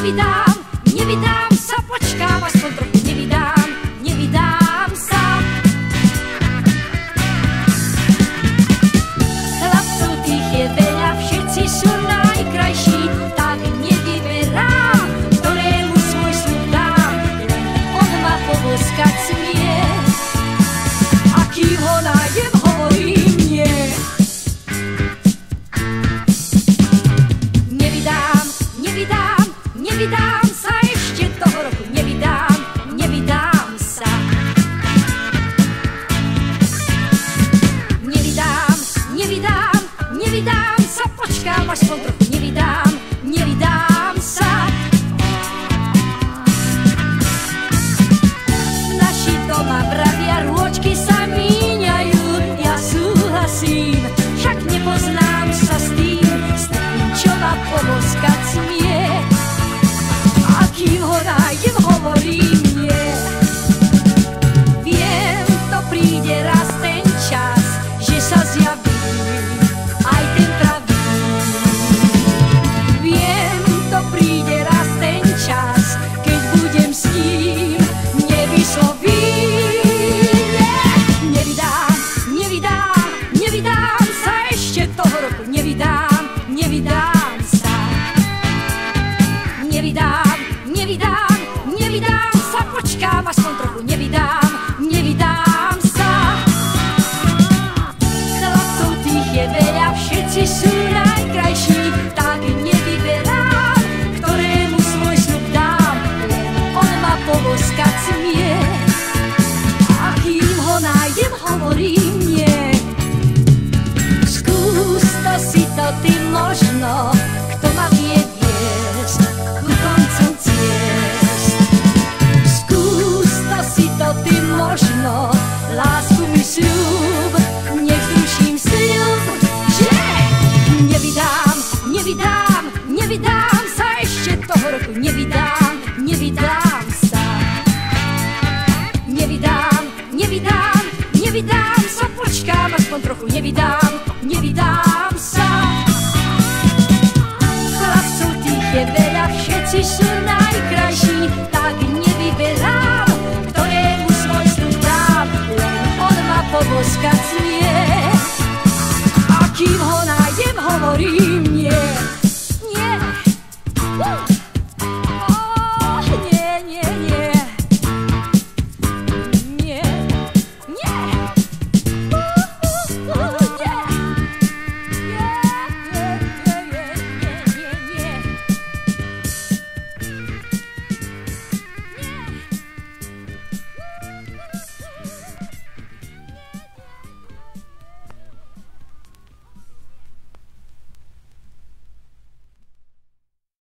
не видам, не видам, сапочка вас вдруг vida, um sapote mais contra o should toho roku nevydám, nevydám sa. Nevydám, nevydám, nevydám sa, počkám aspoň trochu, nevydám, nevydám sa. Chlapcov tých je veľa, všetci sú najkrajší, tak nevyberám, ktorému svoj stup dám, len on ma poboskať. A kým ho nájdem, hovorím,